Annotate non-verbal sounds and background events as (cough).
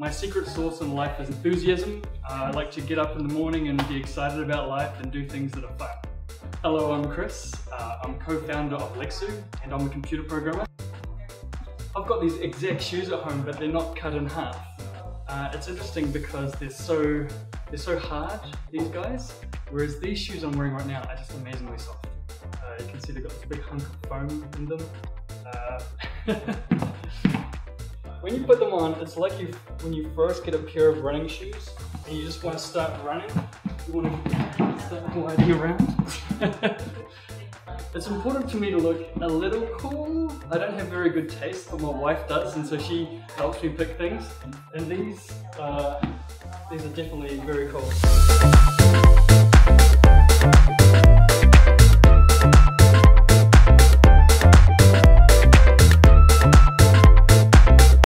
My secret sauce in life is enthusiasm. Uh, I like to get up in the morning and be excited about life and do things that are fun. Hello, I'm Chris. Uh, I'm co-founder of Lexoo and I'm a computer programmer. I've got these exact shoes at home, but they're not cut in half. Uh, it's interesting because they're so they're so hard, these guys, whereas these shoes I'm wearing right now are just amazingly soft. Uh, you can see they've got this big hunk of foam in them. (laughs) When you put them on, it's like you when you first get a pair of running shoes and you just want to start running. You want to start gliding around. (laughs) it's important to me to look a little cool. I don't have very good taste, but my wife does, and so she helps me pick things. And these, uh, these are definitely very cool.